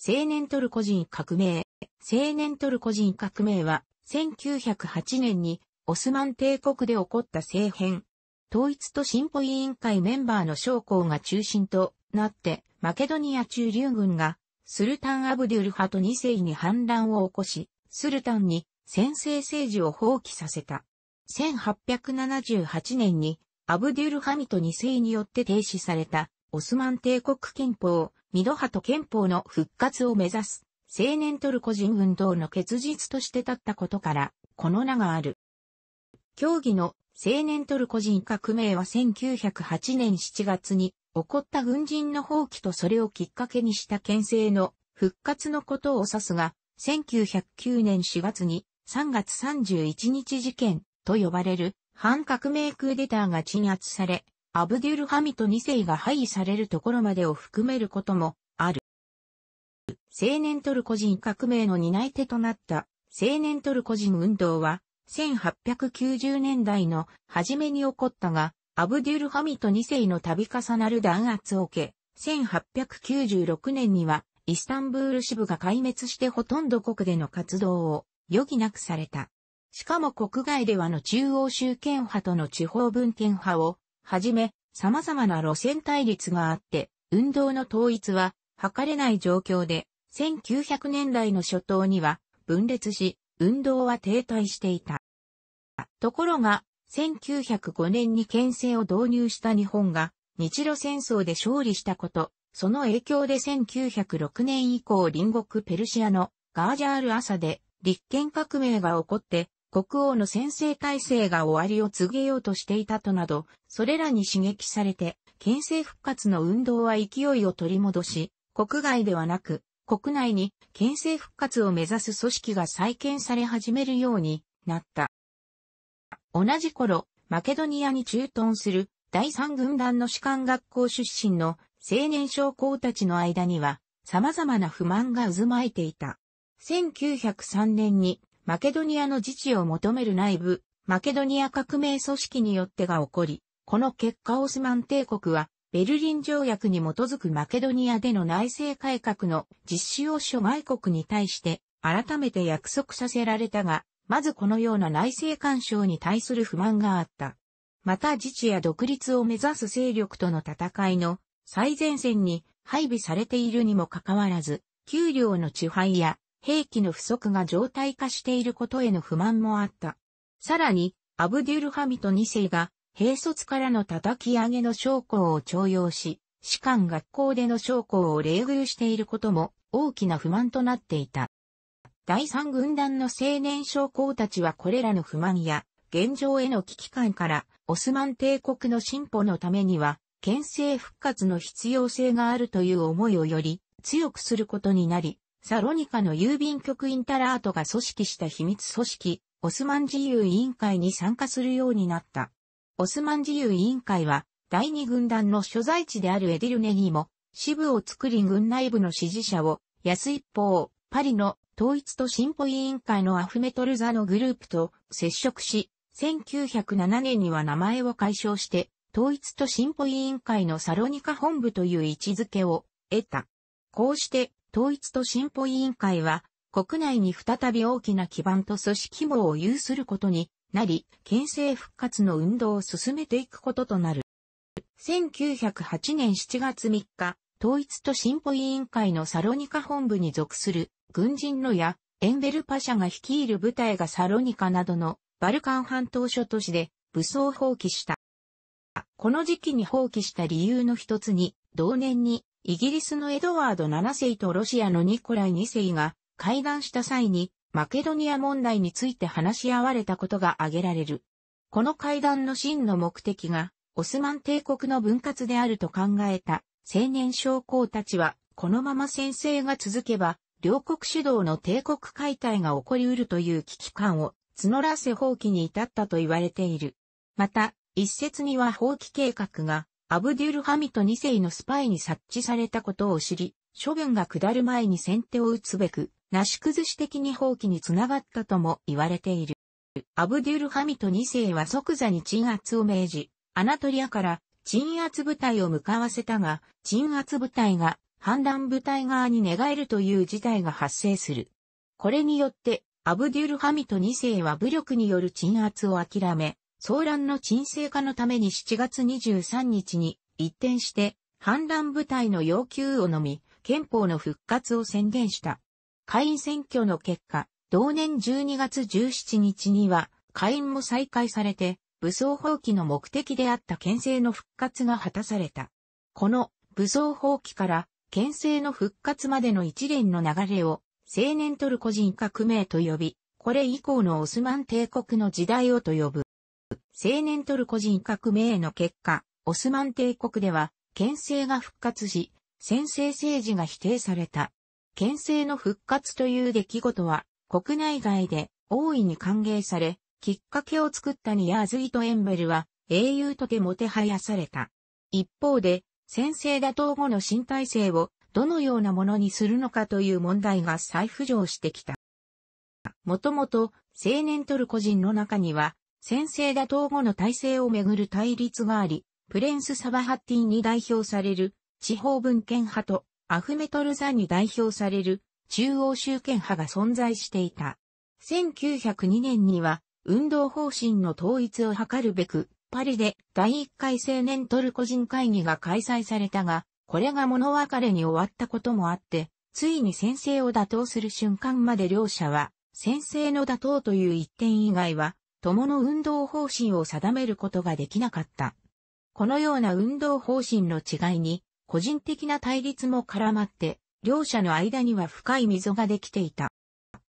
青年トルコ人革命。青年トルコ人革命は、1908年にオスマン帝国で起こった政変。統一と進歩委員会メンバーの将校が中心となって、マケドニア中流軍が、スルタン・アブデュル派と2世に反乱を起こし、スルタンに先制政治を放棄させた。1878年に、アブデュルハミト2世によって停止された、オスマン帝国憲法、ミドハト憲法の復活を目指す、青年トルコ人運動の結実として立ったことから、この名がある。競技の青年トルコ人革命は1908年7月に起こった軍人の放棄とそれをきっかけにした県政の復活のことを指すが、1909年4月に3月31日事件と呼ばれる反革命クーデターが鎮圧され、アブデュルハミト2世が廃位されるところまでを含めることもある。青年トルコ人革命の担い手となった青年トルコ人運動は1890年代の初めに起こったが、アブデュルハミト2世の度重なる弾圧を受け、1896年にはイスタンブール支部が壊滅してほとんど国での活動を余儀なくされた。しかも国外ではの中央集権派との地方分権派をはじめ様々な路線対立があって、運動の統一は図れない状況で、1900年代の初頭には分裂し、運動は停滞していた。ところが、1905年に県政を導入した日本が日露戦争で勝利したこと、その影響で1906年以降隣国ペルシアのガージャール朝で立憲革命が起こって国王の先制体制が終わりを告げようとしていたとなど、それらに刺激されて、県政復活の運動は勢いを取り戻し、国外ではなく、国内に県政復活を目指す組織が再建され始めるようになった。同じ頃、マケドニアに駐屯する第三軍団の士官学校出身の青年将校たちの間には様々な不満が渦巻いていた。1903年にマケドニアの自治を求める内部、マケドニア革命組織によってが起こり、この結果オスマン帝国は、ベルリン条約に基づくマケドニアでの内政改革の実施を諸外国に対して改めて約束させられたが、まずこのような内政干渉に対する不満があった。また自治や独立を目指す勢力との戦いの最前線に配備されているにもかかわらず、給料の地配や兵器の不足が常態化していることへの不満もあった。さらに、アブデュルハミト2世が、兵卒からの叩き上げの将校を徴用し、士官学校での将校を冷遇していることも大きな不満となっていた。第三軍団の青年将校たちはこれらの不満や現状への危機感からオスマン帝国の進歩のためには県政復活の必要性があるという思いをより強くすることになり、サロニカの郵便局インタラートが組織した秘密組織、オスマン自由委員会に参加するようになった。オスマン自由委員会は、第二軍団の所在地であるエディルネにも、支部を作り軍内部の支持者を、安一方、パリの統一と進歩委員会のアフメトルザのグループと接触し、1907年には名前を解消して、統一と進歩委員会のサロニカ本部という位置づけを得た。こうして統一と進歩委員会は、国内に再び大きな基盤と組織網を有することになり、県政復活の運動を進めていくこととなる。1908年7月3日、統一と進歩委員会のサロニカ本部に属する軍人のやエンベルパシャが率いる部隊がサロニカなどのバルカン半島諸都市で武装放棄した。この時期に放棄した理由の一つに、同年にイギリスのエドワード7世とロシアのニコライ2世が会談した際にマケドニア問題について話し合われたことが挙げられる。この会談の真の目的がオスマン帝国の分割であると考えた青年将校たちはこのまま先制が続けば両国主導の帝国解体が起こり得るという危機感を募らせ放棄に至ったと言われている。また、一説には放棄計画がアブデュルハミト2世のスパイに察知されたことを知り、処分が下る前に先手を打つべく、なし崩し的に放棄につながったとも言われている。アブデュルハミト2世は即座に鎮圧を命じ、アナトリアから鎮圧部隊を向かわせたが、鎮圧部隊が反乱部隊側に寝返るという事態が発生する。これによって、アブデュルハミト2世は武力による鎮圧を諦め、騒乱の沈静化のために7月23日に一転して反乱部隊の要求を飲み、憲法の復活を宣言した。下院選挙の結果、同年12月17日には、下院も再開されて、武装放棄の目的であった県政の復活が果たされた。この武装放棄から県政の復活までの一連の流れを青年トルコ人革命と呼び、これ以降のオスマン帝国の時代をと呼ぶ。青年トルコ人革命の結果、オスマン帝国では、県政が復活し、先制政治が否定された。県政の復活という出来事は、国内外で大いに歓迎され、きっかけを作ったニアーズイト・エンベルは、英雄とてもてはやされた。一方で、先制打倒後の新体制をどのようなものにするのかという問題が再浮上してきた。もともと青年トルコ人の中には、先制打倒後の体制をめぐる対立があり、プレンス・サバハッティンに代表される地方文献派とアフメトルザに代表される中央集権派が存在していた。1902年には運動方針の統一を図るべく、パリで第一回青年トルコ人会議が開催されたが、これが物別れに終わったこともあって、ついに先生を打倒する瞬間まで両者は、先生の打倒という一点以外は、共の運動方針を定めることができなかった。このような運動方針の違いに、個人的な対立も絡まって、両者の間には深い溝ができていた。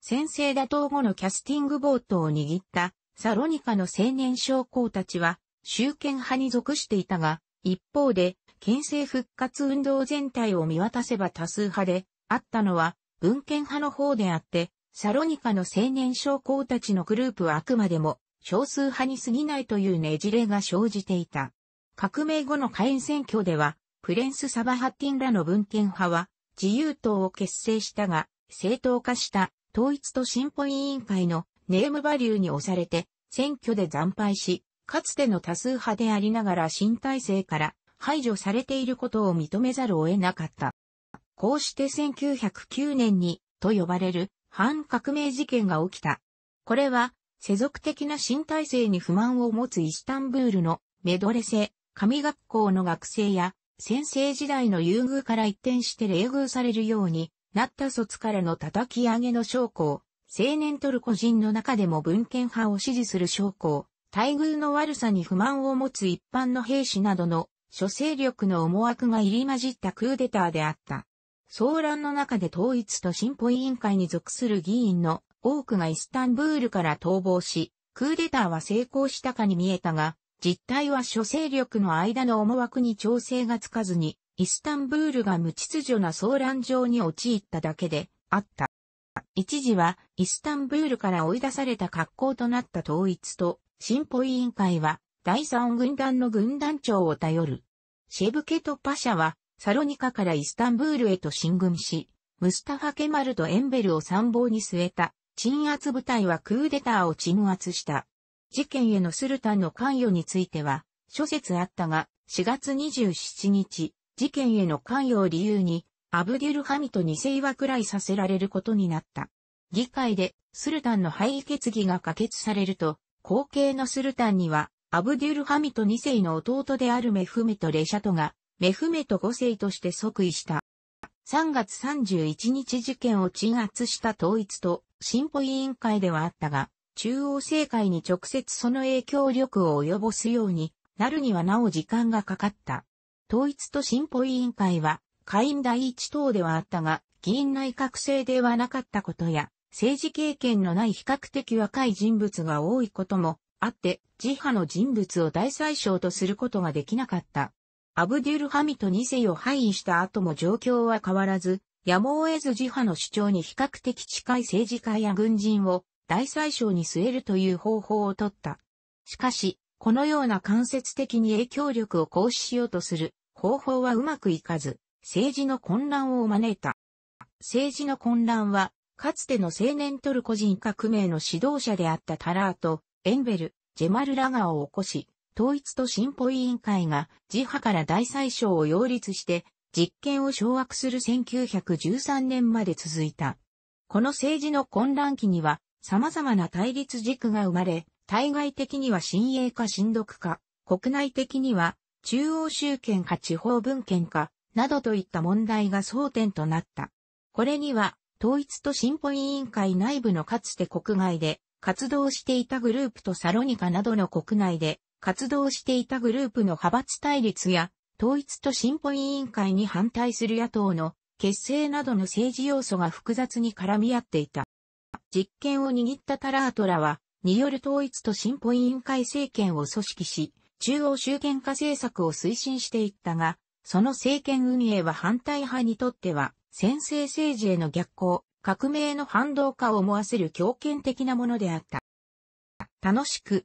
先生打倒後のキャスティングボートを握ったサロニカの青年将校たちは、集権派に属していたが、一方で県政復活運動全体を見渡せば多数派で、あったのは文献派の方であって、サロニカの青年将校たちのグループはあくまでも少数派に過ぎないというねじれが生じていた。革命後の下院選挙では、プレンス・サバハッティンらの文献派は自由党を結成したが、正当化した統一と進歩委員会のネームバリューに押されて選挙で惨敗し、かつての多数派でありながら新体制から排除されていることを認めざるを得なかった。こうして1909年に、と呼ばれる反革命事件が起きた。これは、世俗的な新体制に不満を持つイスタンブールのメドレセ、神学校の学生や、先生時代の優遇から一転して冷遇されるようになった卒からの叩き上げの将校、青年トルコ人の中でも文献派を支持する将校、待遇の悪さに不満を持つ一般の兵士などの諸勢力の思惑が入り混じったクーデターであった。騒乱の中で統一と進歩委員会に属する議員の多くがイスタンブールから逃亡し、クーデターは成功したかに見えたが、実態は諸勢力の間の思惑に調整がつかずに、イスタンブールが無秩序な騒乱状に陥っただけであった。一時はイスタンブールから追い出された格好となった統一と進歩委員会は第三軍団の軍団長を頼る。シェブケトパシャは、サロニカからイスタンブールへと進軍し、ムスタファ・ケマルとエンベルを参謀に据えた、鎮圧部隊はクーデターを鎮圧した。事件へのスルタンの関与については、諸説あったが、4月27日、事件への関与を理由に、アブデュルハミト2世はくらいさせられることになった。議会で、スルタンの廃決議が可決されると、後継のスルタンには、アブデュルハミト2世の弟であるメフメト・レシャトが、メフメト5世として即位した。3月31日事件を鎮圧した統一と進歩委員会ではあったが、中央政界に直接その影響力を及ぼすようになるにはなお時間がかかった。統一と進歩委員会は、下院第一党ではあったが、議員内閣制ではなかったことや、政治経験のない比較的若い人物が多いこともあって、自派の人物を大宰相とすることができなかった。アブデュルハミト2世を廃位した後も状況は変わらず、やむを得ず自派の主張に比較的近い政治家や軍人を大宰相に据えるという方法をとった。しかし、このような間接的に影響力を行使しようとする方法はうまくいかず、政治の混乱を招いた。政治の混乱は、かつての青年トルコ人革命の指導者であったタラート、エンベル、ジェマル・ラガーを起こし、統一と進歩委員会が自派から大宰相を擁立して、実権を掌握する1913年まで続いた。この政治の混乱期には様々な対立軸が生まれ、対外的には親英か親独か、国内的には中央集権か地方分権か、などといった問題が争点となった。これには、統一と進歩委員会内部のかつて国外で活動していたグループとサロニカなどの国内で活動していたグループの派閥対立や、統一と進歩委員会に反対する野党の結成などの政治要素が複雑に絡み合っていた。実権を握ったタラートらは、による統一と進歩委員会政権を組織し、中央集権化政策を推進していったが、その政権運営は反対派にとっては、先制政治への逆行、革命の反動化を思わせる強権的なものであった。楽しく